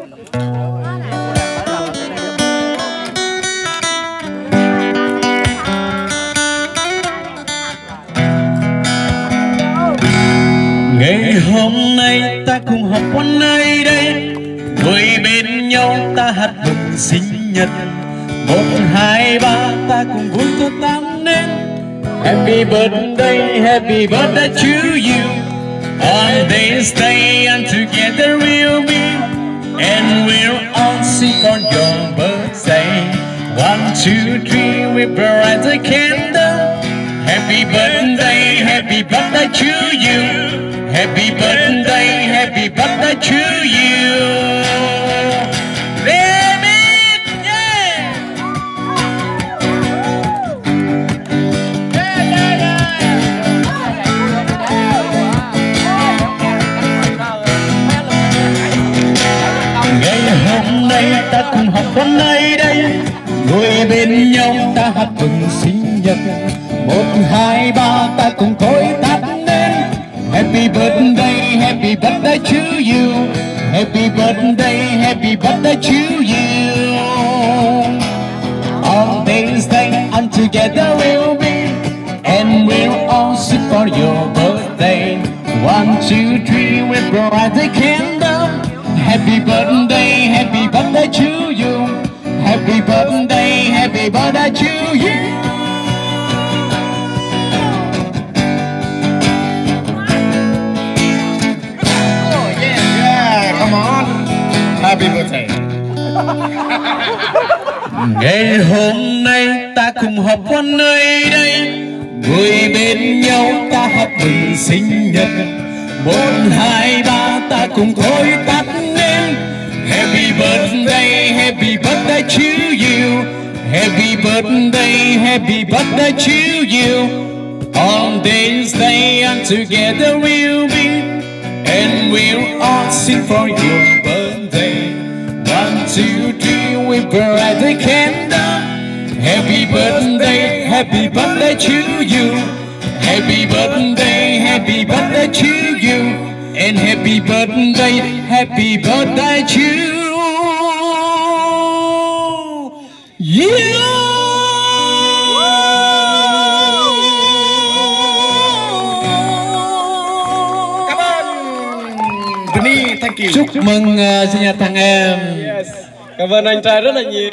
ngày hôm nay ta cùng học quán nơi đây. Với bên nhau ta hát mừng sinh nhật. Một, hai, ba, ta cùng vui cho tám nên happy birthday happy birthday to you. Two three we burn the candle. Happy birthday happy birthday to you. Happy birthday, happy birthday to you. Ngày hôm nay ta cùng học hôm nay đây mừng sinh nhật. Một, hai, ba ta cùng thôi tắt lên Happy birthday, happy birthday to you. Happy birthday, happy birthday to you. On this day and together we'll be. And we'll all sing for your birthday. One, two, three, we'll out the candle Happy birthday, happy birthday to you. Happy birthday, happy birthday to you. Ngày hôm nay ta cùng họp quán nơi đây Ngồi bên nhau ta họp mừng sinh nhật. Một, hai, ba ta cùng thổi tắt nên Happy birthday, happy birthday to you. Happy birthday, happy birthday to you. On this day and together we'll be And we'll all sing for you burn the candle? Happy birthday, happy birthday to you. Happy birthday, happy birthday to you. And happy birthday, happy birthday to you. Chúc mừng uh, sinh nhật thằng em. Yes. Cảm ơn anh trai rất là nhiều.